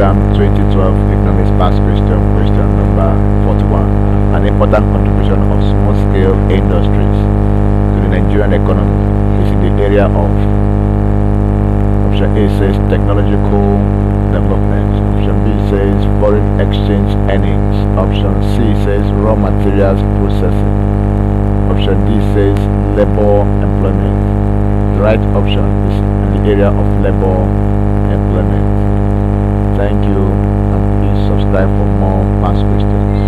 2012 Economics Past Question, question number 41. An important contribution of small-scale industries to the Nigerian economy is in the area of Option A says technological development. Option B says foreign exchange earnings. Option C says raw materials processing. Option D says labor employment. The right option is in the area of labor. Thank you and please subscribe for more past questions.